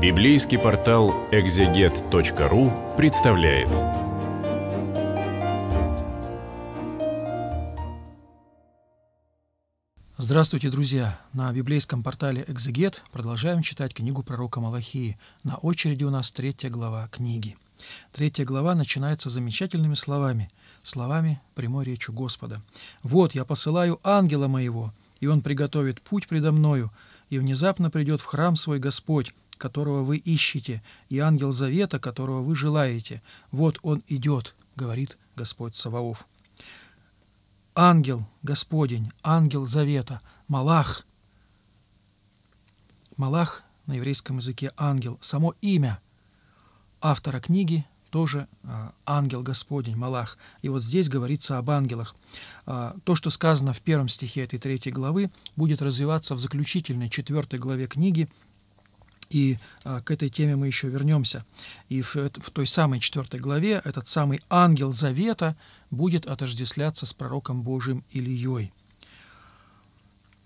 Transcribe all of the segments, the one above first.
Библейский портал экзегет.ру представляет. Здравствуйте, друзья! На библейском портале «Экзегет» продолжаем читать книгу пророка Малахии. На очереди у нас третья глава книги. Третья глава начинается замечательными словами, словами прямой речью Господа. «Вот я посылаю ангела моего, и он приготовит путь предо мною, и внезапно придет в храм свой Господь, которого вы ищете, и ангел завета, которого вы желаете. Вот он идет, говорит Господь Саваоф. Ангел Господень, ангел завета, Малах. Малах на еврейском языке ангел, само имя автора книги тоже а, ангел Господень, Малах. И вот здесь говорится об ангелах. А, то, что сказано в первом стихе этой третьей главы, будет развиваться в заключительной четвертой главе книги, и а, к этой теме мы еще вернемся. И в, в той самой четвертой главе этот самый ангел завета будет отождествляться с пророком Божьим Ильей.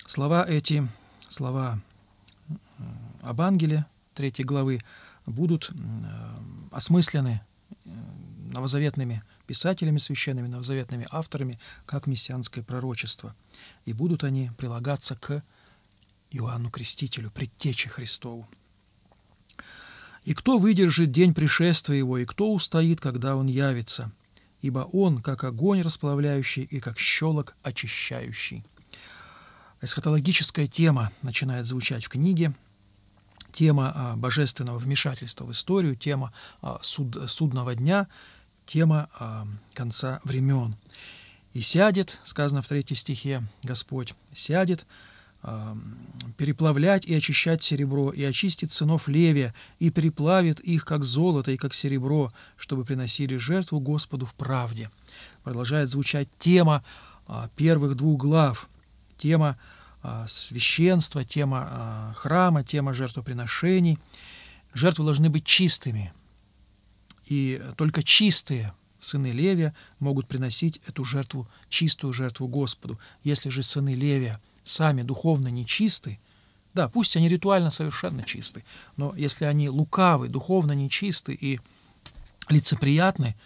Слова эти, слова об ангеле третьей главы, будут осмыслены новозаветными писателями священными, новозаветными авторами, как мессианское пророчество. И будут они прилагаться к Иоанну Крестителю, предтече Христову. И кто выдержит день пришествия его, и кто устоит, когда он явится? Ибо он, как огонь расплавляющий и как щелок очищающий. Эсхатологическая тема начинает звучать в книге. Тема а, божественного вмешательства в историю, тема а, суд, судного дня, тема а, конца времен. «И сядет», сказано в третьей стихе, Господь, «сядет переплавлять и очищать серебро, и очистит сынов Левия, и переплавит их, как золото и как серебро, чтобы приносили жертву Господу в правде. Продолжает звучать тема а, первых двух глав, тема а, священства, тема а, храма, тема жертвоприношений. Жертвы должны быть чистыми, и только чистые сыны Левия могут приносить эту жертву, чистую жертву Господу. Если же сыны Левия – сами духовно нечисты, да, пусть они ритуально совершенно чисты, но если они лукавы, духовно нечисты и лицеприятны,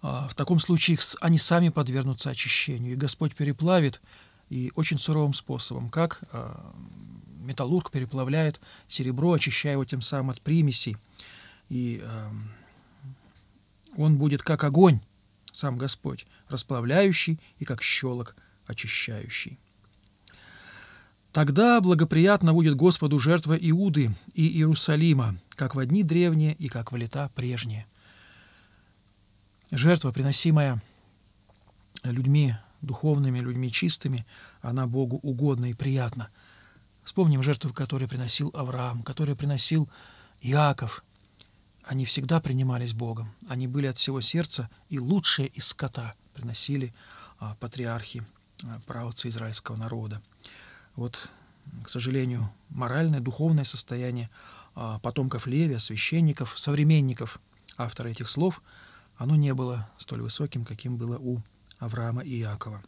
а, в таком случае они сами подвергнутся очищению, и Господь переплавит и очень суровым способом, как а, металлург переплавляет серебро, очищая его тем самым от примесей. И он будет как огонь, сам Господь, расплавляющий и как щелок очищающий. Тогда благоприятно будет Господу жертва Иуды и Иерусалима, как в одни древние и как в лета прежние. Жертва, приносимая людьми духовными, людьми чистыми, она Богу угодна и приятна. Вспомним жертвы, которые приносил Авраам, которые приносил Иаков. Они всегда принимались Богом. Они были от всего сердца, и лучшее из скота приносили а, патриархи, а, правоцы израильского народа вот, к сожалению, моральное, духовное состояние а, потомков Левия, священников, современников автора этих слов, оно не было столь высоким, каким было у Авраама и Иакова.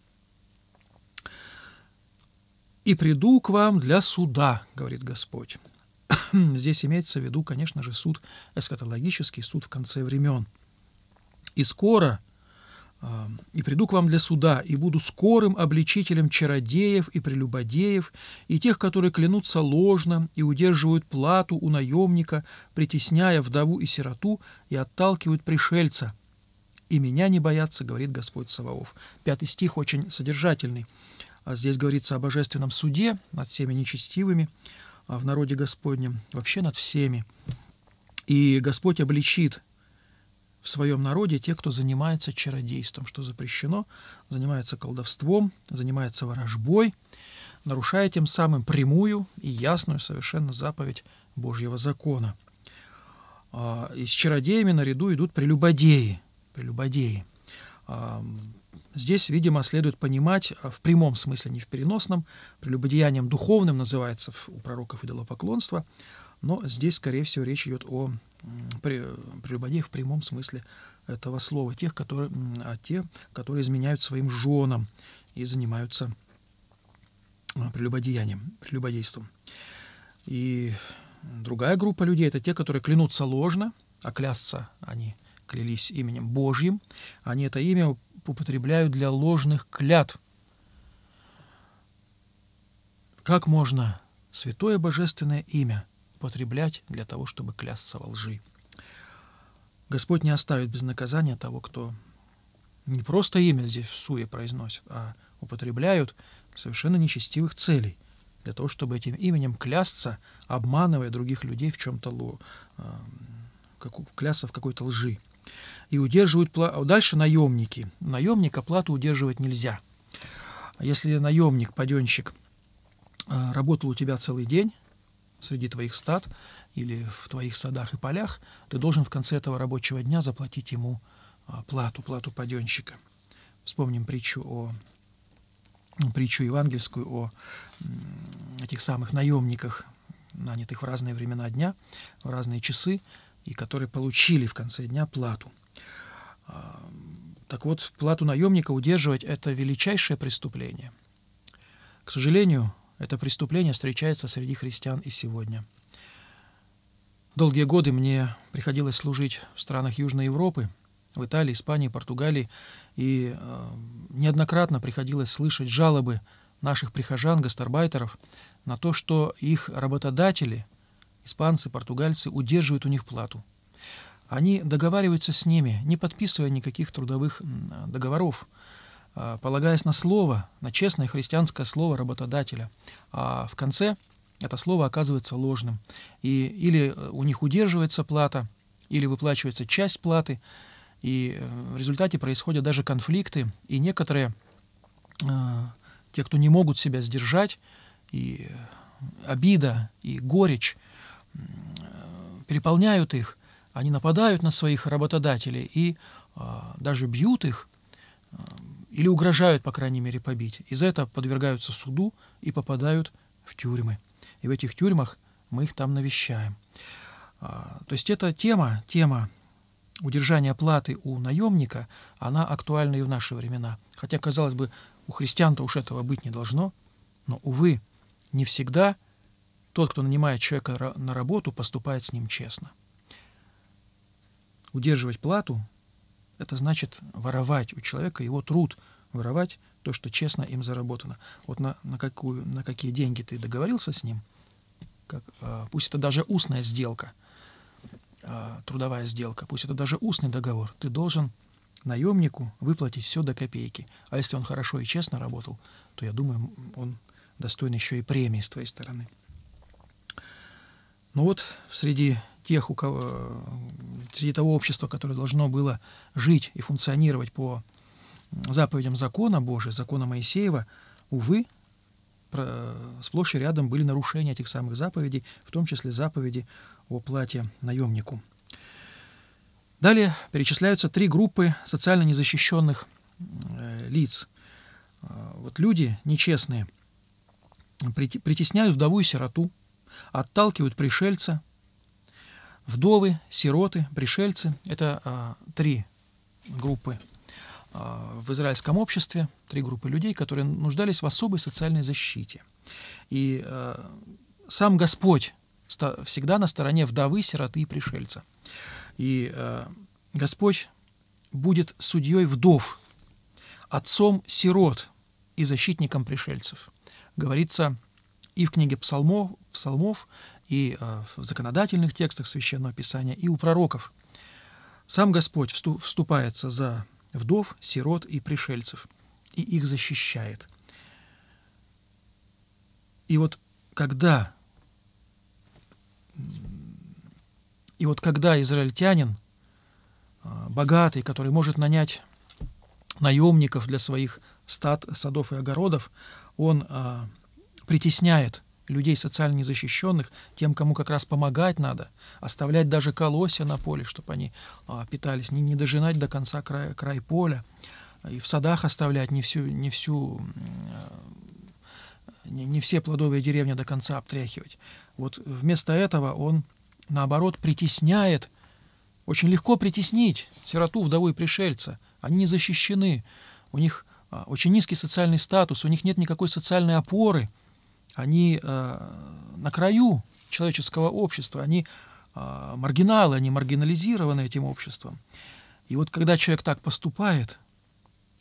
«И приду к вам для суда», — говорит Господь. Здесь имеется в виду, конечно же, суд эсхатологический, суд в конце времен. «И скоро», и приду к вам для суда, и буду скорым обличителем чародеев и прелюбодеев, и тех, которые клянутся ложно и удерживают плату у наемника, притесняя вдову и сироту, и отталкивают пришельца. И меня не боятся, говорит Господь Саваоф. Пятый стих очень содержательный. А здесь говорится о божественном суде над всеми нечестивыми а в народе Господнем, вообще над всеми. И Господь обличит в своем народе те, кто занимается чародейством, что запрещено, занимается колдовством, занимается ворожбой, нарушая тем самым прямую и ясную совершенно заповедь Божьего закона. А, и с чародеями наряду идут прелюбодеи. прелюбодеи. А, здесь, видимо, следует понимать в прямом смысле, не в переносном, прелюбодеянием духовным называется у пророков идолопоклонство, но здесь, скорее всего, речь идет о прелюбодеев в прямом смысле этого слова, тех, которые, а те, которые изменяют своим женам и занимаются а, прелюбодеянием, прелюбодейством. И другая группа людей – это те, которые клянутся ложно, а клясться они клялись именем Божьим. Они это имя употребляют для ложных клятв. Как можно святое божественное имя употреблять для того, чтобы клясться во лжи? Господь не оставит без наказания того, кто не просто имя здесь в суе произносит, а употребляют совершенно нечестивых целей для того, чтобы этим именем клясться, обманывая других людей в чем-то, э, клясться в какой-то лжи. И удерживают, дальше наемники. Наемника плату удерживать нельзя. Если наемник, паденщик, э, работал у тебя целый день среди твоих стад или в твоих садах и полях, ты должен в конце этого рабочего дня заплатить ему а, плату, плату паденщика. Вспомним притчу о притчу евангельскую о этих самых наемниках, нанятых в разные времена дня, в разные часы, и которые получили в конце дня плату. А, так вот, плату наемника удерживать – это величайшее преступление. К сожалению, это преступление встречается среди христиан и сегодня. Долгие годы мне приходилось служить в странах Южной Европы – в Италии, Испании, Португалии, и э, неоднократно приходилось слышать жалобы наших прихожан, гастарбайтеров, на то, что их работодатели, испанцы, португальцы, удерживают у них плату. Они договариваются с ними, не подписывая никаких трудовых договоров, полагаясь на слово, на честное христианское слово работодателя. А в конце это слово оказывается ложным. И или у них удерживается плата, или выплачивается часть платы, и э, в результате происходят даже конфликты, и некоторые, э, те, кто не могут себя сдержать, и обида, и горечь э, переполняют их, они нападают на своих работодателей и э, даже бьют их, э, или угрожают, по крайней мере, побить. И за это подвергаются суду и попадают в тюрьмы. И в этих тюрьмах мы их там навещаем. А, то есть эта тема, тема удержания платы у наемника, она актуальна и в наши времена. Хотя, казалось бы, у христиан-то уж этого быть не должно, но, увы, не всегда тот, кто нанимает человека на работу, поступает с ним честно. Удерживать плату – это значит воровать у человека его труд, воровать то, что честно им заработано. Вот на, на, какую, на какие деньги ты договорился с ним, как, а, пусть это даже устная сделка – а, трудовая сделка, пусть это даже устный договор, ты должен наемнику выплатить все до копейки. А если он хорошо и честно работал, то я думаю, он достоин еще и премии с твоей стороны. Ну вот среди тех, у кого, среди того общества, которое должно было жить и функционировать по заповедям закона Божия, закона Моисеева, увы, сплошь и рядом были нарушения этих самых заповедей, в том числе заповеди о плате наемнику. Далее перечисляются три группы социально незащищенных э, лиц. Э, вот люди нечестные притесняют вдову и сироту, отталкивают пришельца, вдовы, сироты, пришельцы. Это а, три группы а, в израильском обществе, три группы людей, которые нуждались в особой социальной защите. И а, сам Господь всегда на стороне вдовы, сироты и пришельца. И э, Господь будет судьей вдов, отцом сирот и защитником пришельцев. Говорится и в книге псалмов, псалмов и э, в законодательных текстах Священного Писания, и у пророков. Сам Господь вступается за вдов, сирот и пришельцев, и их защищает. И вот когда и вот когда израильтянин, а, богатый, который может нанять наемников для своих стад, садов и огородов, он а, притесняет людей социально незащищенных, тем, кому как раз помогать надо, оставлять даже колосья на поле, чтобы они а, питались, не, не дожинать до конца края, край поля, и в садах оставлять не всю, не всю не, не все плодовые деревни до конца обтряхивать. Вот вместо этого он, наоборот, притесняет, очень легко притеснить сироту, вдову и пришельца. Они не защищены, у них а, очень низкий социальный статус, у них нет никакой социальной опоры, они э, на краю человеческого общества, они а, маргиналы, они маргинализированы этим обществом. И вот когда человек так поступает,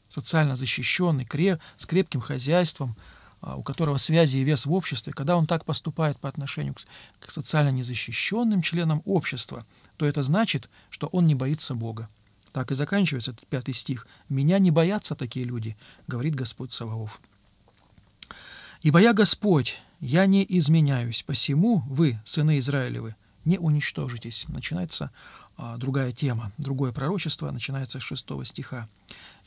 социально защищенный, креп, с крепким хозяйством, а, у которого связи и вес в обществе, когда он так поступает по отношению к, к социально незащищенным членам общества, то это значит, что он не боится Бога. Так и заканчивается этот пятый стих. «Меня не боятся такие люди», — говорит Господь Саваоф. «Ибо я Господь, я не изменяюсь, посему вы, сыны Израилевы, не уничтожитесь». Начинается а, другая тема, другое пророчество, начинается с шестого стиха.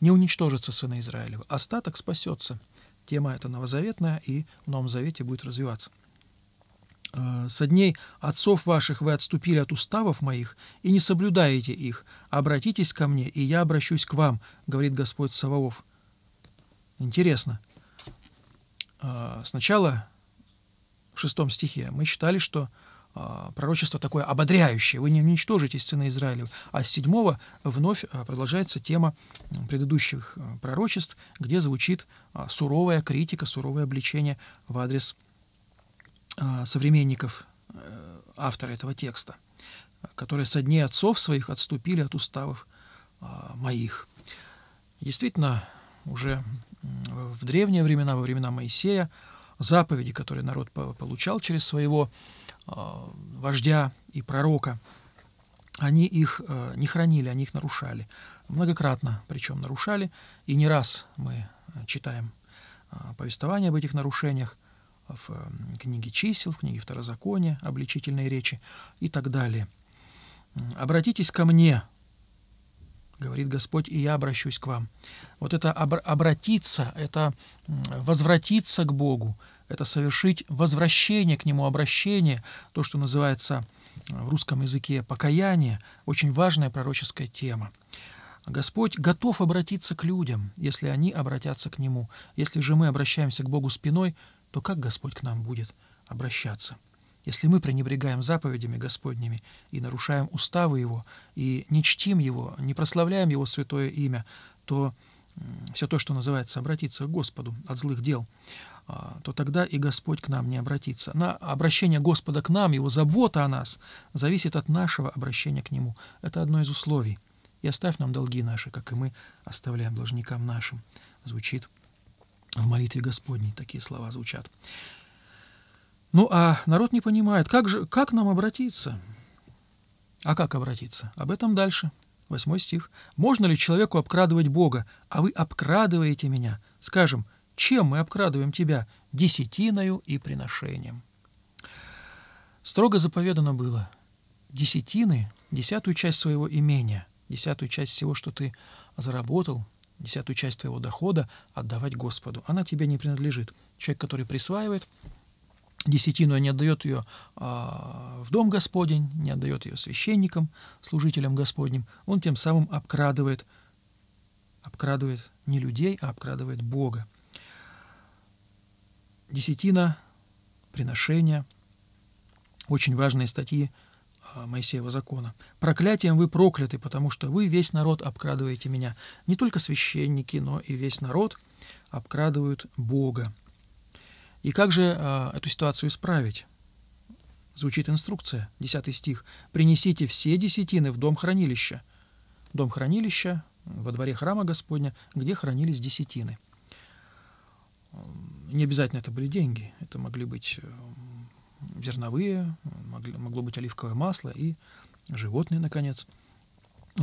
«Не уничтожатся сыны Израилевы, остаток спасется». Тема эта новозаветная и в Новом Завете будет развиваться. Э, со дней отцов ваших вы отступили от уставов моих и не соблюдаете их. Обратитесь ко мне, и я обращусь к вам, говорит Господь Саваоф. Интересно. Э, сначала в шестом стихе мы читали, что э, пророчество такое ободряющее. Вы не уничтожите сына Израиля. А с седьмого вновь продолжается тема предыдущих пророчеств, где звучит суровая критика, суровое обличение в адрес а, современников э, автора этого текста, которые со дней отцов своих отступили от уставов а, моих. Действительно, уже в древние времена, во времена Моисея, заповеди, которые народ получал через своего а, вождя и пророка, они их не хранили, они их нарушали. Многократно причем нарушали. И не раз мы читаем повествование об этих нарушениях в книге чисел, в книге второзакония, обличительной речи и так далее. «Обратитесь ко мне, говорит Господь, и я обращусь к вам». Вот это обратиться, это возвратиться к Богу, это совершить возвращение к Нему, обращение, то, что называется в русском языке покаяние, очень важная пророческая тема. Господь готов обратиться к людям, если они обратятся к Нему. Если же мы обращаемся к Богу спиной, то как Господь к нам будет обращаться? Если мы пренебрегаем заповедями Господними и нарушаем уставы Его, и не чтим Его, не прославляем Его святое имя, то все то, что называется обратиться к Господу от злых дел, а, то тогда и Господь к нам не обратится. На обращение Господа к нам, Его забота о нас, зависит от нашего обращения к Нему. Это одно из условий. И оставь нам долги наши, как и мы оставляем должникам нашим. Звучит в молитве Господней такие слова звучат. Ну а народ не понимает, как же, как нам обратиться? А как обратиться? Об этом дальше. Восьмой стих. «Можно ли человеку обкрадывать Бога, а вы обкрадываете меня? Скажем, чем мы обкрадываем тебя? Десятиною и приношением». Строго заповедано было десятины, десятую часть своего имения, десятую часть всего, что ты заработал, десятую часть твоего дохода отдавать Господу. Она тебе не принадлежит. Человек, который присваивает десятину, не отдает ее а, в дом Господень, не отдает ее священникам, служителям Господним, он тем самым обкрадывает, обкрадывает не людей, а обкрадывает Бога. Десятина, приношение, очень важные статьи а, Моисеева закона. «Проклятием вы прокляты, потому что вы весь народ обкрадываете меня». Не только священники, но и весь народ обкрадывают Бога. И как же а, эту ситуацию исправить? Звучит инструкция, 10 стих. «Принесите все десятины в дом хранилища». Дом хранилища во дворе храма Господня, где хранились десятины. Не обязательно это были деньги, это могли быть э, зерновые, могли, могло быть оливковое масло и животные, наконец,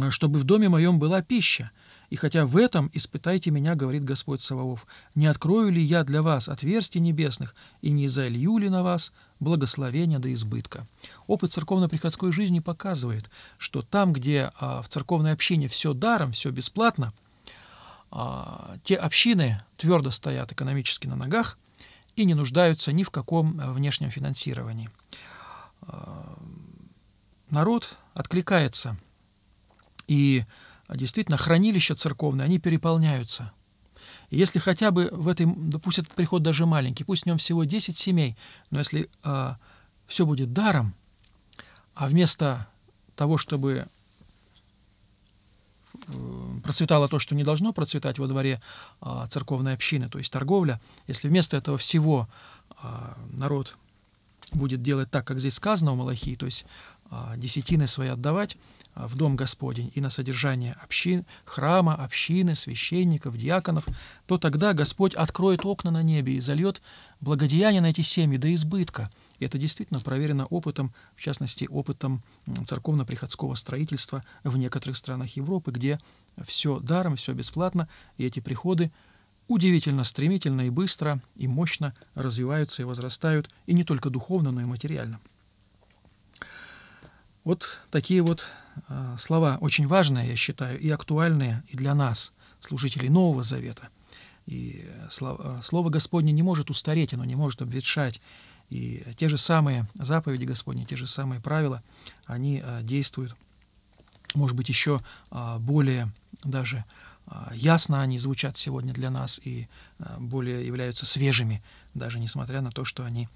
чтобы в доме моем была пища. И хотя в этом испытайте меня, говорит Господь Саваоф, не открою ли я для вас отверстий небесных и не залью ли на вас благословения до избытка. Опыт церковно-приходской жизни показывает, что там, где а, в церковной общине все даром, все бесплатно, а, те общины твердо стоят экономически на ногах – и не нуждаются ни в каком э, внешнем финансировании. Э, народ откликается, и действительно хранилища церковные, они переполняются. И если хотя бы в этой, да пусть этот приход даже маленький, пусть в нем всего 10 семей, но если э, все будет даром, а вместо того, чтобы Э, процветало то, что не должно процветать во дворе а, церковной общины, то есть торговля, если вместо этого всего а, народ будет делать так, как здесь сказано у Малахии, то есть а, десятины свои отдавать а, в Дом Господень и на содержание общин, храма, общины, священников, диаконов, то тогда Господь откроет окна на небе и зальет благодеяние на эти семьи до избытка. И это действительно проверено опытом, в частности, опытом церковно-приходского строительства в некоторых странах Европы, где все даром, все бесплатно, и эти приходы удивительно стремительно и быстро и мощно развиваются и возрастают, и не только духовно, но и материально. Вот такие вот э, слова очень важные, я считаю, и актуальные и для нас, служителей Нового Завета. И слово, слово Господне не может устареть, оно не может обветшать. И те же самые заповеди Господни, те же самые правила, они э, действуют, может быть, еще э, более даже а, ясно они звучат сегодня для нас и а, более являются свежими, даже несмотря на то, что они э,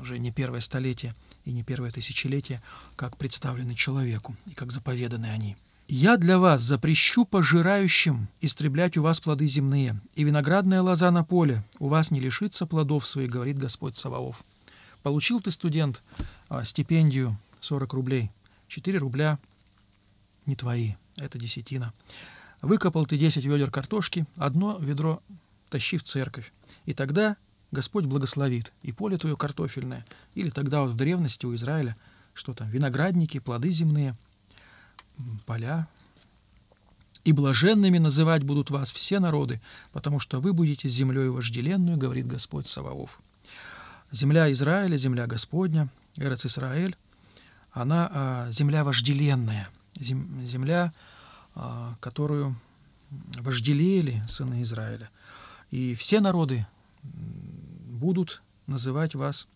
уже не первое столетие и не первое тысячелетие, как представлены человеку и как заповеданы они. «Я для вас запрещу пожирающим истреблять у вас плоды земные, и виноградная лоза на поле у вас не лишится плодов своих, говорит Господь Саваоф». Получил ты, студент, а, стипендию 40 рублей. 4 рубля не твои, это десятина. Выкопал ты 10 ведер картошки, одно ведро тащи в церковь. И тогда Господь благословит и поле твое картофельное. Или тогда вот в древности у Израиля, что там, виноградники, плоды земные, поля. И блаженными называть будут вас все народы, потому что вы будете землей вожделенную, говорит Господь Саваоф. Земля Израиля, земля Господня, Эрец Израиль, она а, земля вожделенная, зем, земля, а, которую вожделели сыны Израиля. И все народы будут называть вас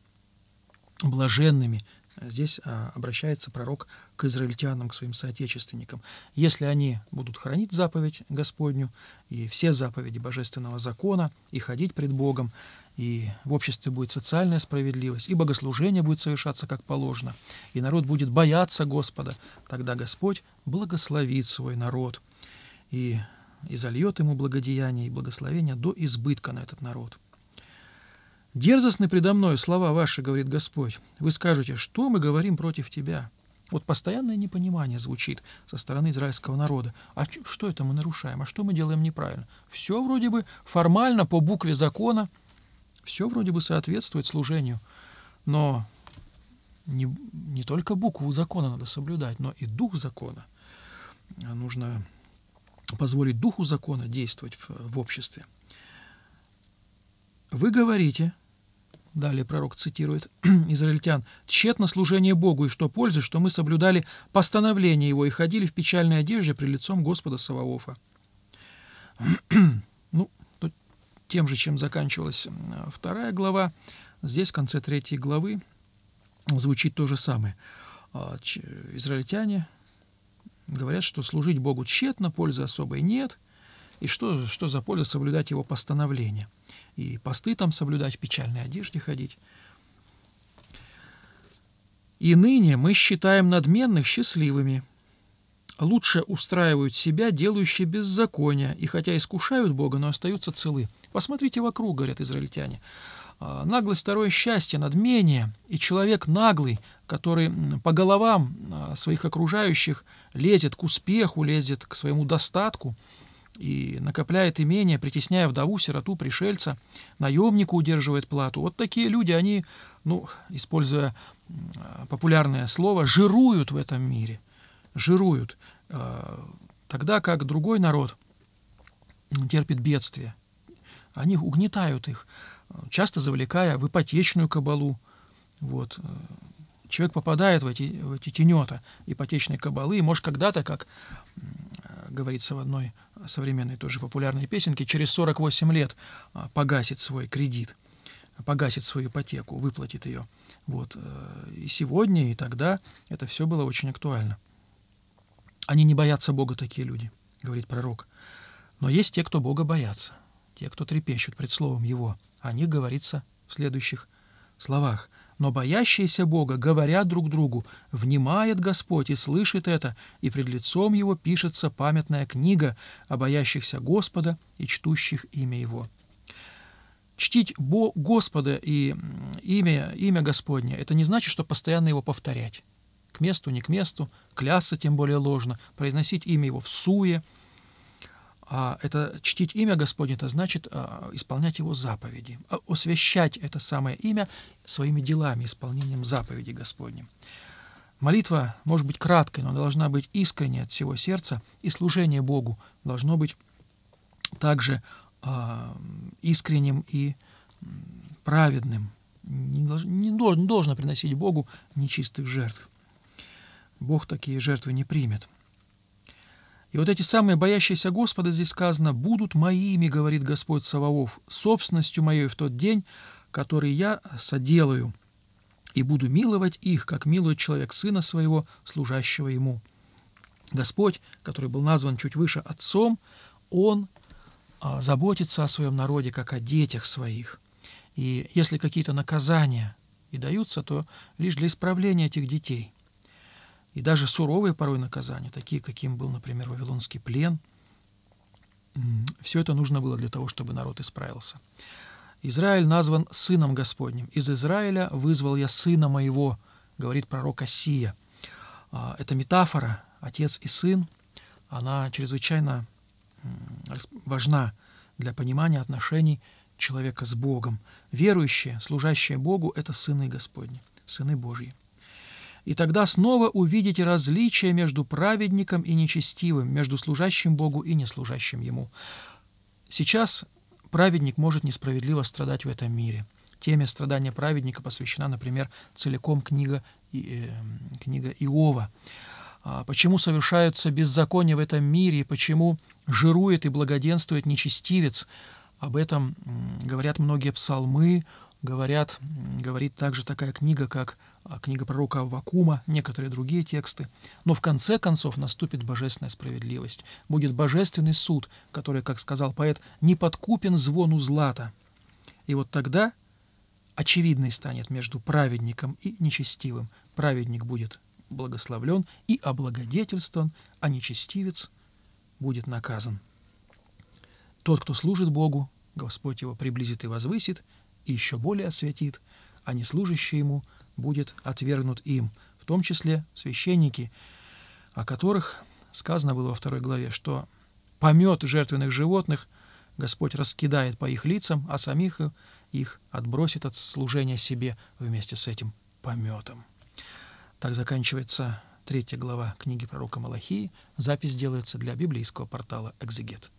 блаженными. Здесь а, обращается пророк к израильтянам, к своим соотечественникам. Если они будут хранить заповедь Господню и все заповеди божественного закона, и ходить пред Богом, и в обществе будет социальная справедливость, и богослужение будет совершаться как положено, и народ будет бояться Господа, тогда Господь благословит свой народ и, и зальет ему благодеяние и благословение до избытка на этот народ. «Дерзостны предо мною слова ваши, — говорит Господь. Вы скажете, что мы говорим против тебя?» Вот постоянное непонимание звучит со стороны израильского народа. А что это мы нарушаем? А что мы делаем неправильно? Все вроде бы формально по букве закона — все вроде бы соответствует служению, но не, не только букву закона надо соблюдать, но и дух закона. Нужно позволить духу закона действовать в, в обществе. Вы говорите, далее пророк цитирует израильтян, тщетно служение Богу, и что пользы, что мы соблюдали постановление Его и ходили в печальной одежде при лицом Господа Саваофа. тем же, чем заканчивалась вторая глава. Здесь, в конце третьей главы, звучит то же самое. А, израильтяне говорят, что служить Богу тщетно, пользы особой нет, и что, что за польза соблюдать его постановления. И посты там соблюдать, в печальной одежде ходить. И ныне мы считаем надменных счастливыми – лучше устраивают себя, делающие беззакония, и хотя искушают Бога, но остаются целы. Посмотрите вокруг, говорят израильтяне. А, наглость второе счастье, надмение, и человек наглый, который по головам а, своих окружающих лезет к успеху, лезет к своему достатку и накопляет имение, притесняя вдову, сироту, пришельца, наемнику удерживает плату. Вот такие люди, они, ну, используя популярное слово, жируют в этом мире – жируют, э, тогда как другой народ терпит бедствие. Они угнетают их, часто завлекая в ипотечную кабалу. Вот. Э, человек попадает в эти, в эти тенета ипотечной кабалы, и может когда-то, как говорится в одной современной тоже популярной песенке, через 48 лет э, погасит свой кредит, погасит свою ипотеку, выплатит ее. Вот. И сегодня, и тогда это все было очень актуально. Они не боятся Бога, такие люди, говорит пророк. Но есть те, кто Бога боятся, те, кто трепещут пред Словом Его. О них говорится в следующих словах. Но боящиеся Бога говорят друг другу, внимает Господь и слышит это, и пред лицом Его пишется памятная книга о боящихся Господа и чтущих имя Его. Чтить Бо Господа и имя, имя Господне – это не значит, что постоянно его повторять. К месту, не к месту, клясться тем более ложно, произносить имя его в суе. А это чтить имя Господне – это значит а, исполнять его заповеди, а, освящать это самое имя своими делами, исполнением заповеди Господним. Молитва может быть краткой, но должна быть искренней от всего сердца, и служение Богу должно быть также э, искренним и праведным. Не, должно, не, должно, не должно приносить Богу нечистых жертв. Бог такие жертвы не примет. И вот эти самые боящиеся Господа, здесь сказано, будут моими, говорит Господь Саваоф, собственностью моей в тот день, который я соделаю, и буду миловать их, как милует человек сына своего, служащего ему. Господь, который был назван чуть выше отцом, он а, заботится о своем народе, как о детях своих. И если какие-то наказания и даются, то лишь для исправления этих детей. И даже суровые порой наказания, такие, каким был, например, Вавилонский плен, все это нужно было для того, чтобы народ исправился. Израиль назван сыном Господним. Из Израиля вызвал я сына моего, говорит пророк Осия. А, это метафора, отец и сын, она чрезвычайно важна для понимания отношений человека с Богом. Верующие, служащие Богу – это сыны Господни, сыны Божьи. И тогда снова увидите различие между праведником и нечестивым, между служащим Богу и неслужащим Ему. Сейчас праведник может несправедливо страдать в этом мире. Теме страдания праведника посвящена, например, целиком книга, э, книга Иова. А, почему совершаются беззакония в этом мире, и почему жирует и благоденствует нечестивец. Об этом говорят многие псалмы, говорят, говорит также такая книга, как книга пророка Вакума, некоторые другие тексты. Но в конце концов наступит божественная справедливость. Будет божественный суд, который, как сказал поэт, не подкупен звону злата. И вот тогда очевидный станет между праведником и нечестивым. Праведник будет благословлен и облагодетельствован, а нечестивец будет наказан. Тот, кто служит Богу, Господь его приблизит и возвысит, и еще более осветит, а не служащий ему будет отвергнут им, в том числе священники, о которых сказано было во второй главе, что помет жертвенных животных Господь раскидает по их лицам, а самих их отбросит от служения себе вместе с этим пометом. Так заканчивается третья глава книги пророка Малахии. Запись делается для библейского портала «Экзегет».